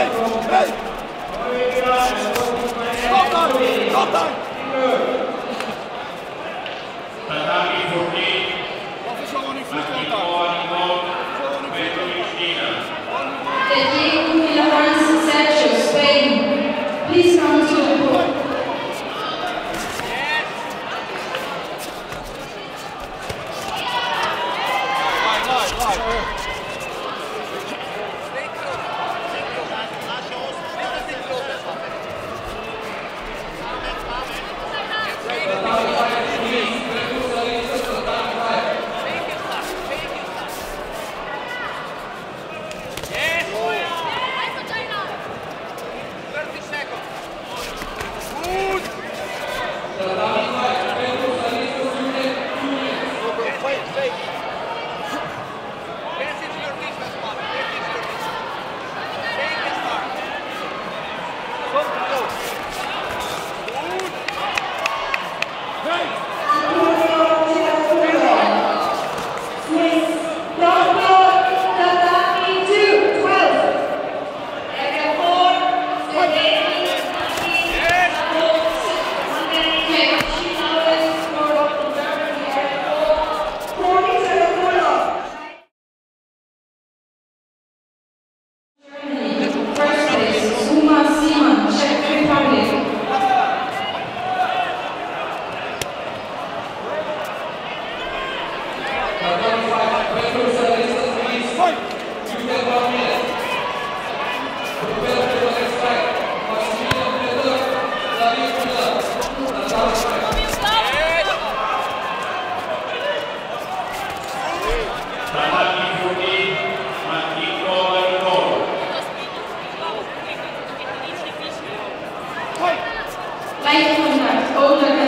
Hey! Hey! Kaptan! Kaptan! Light contact, older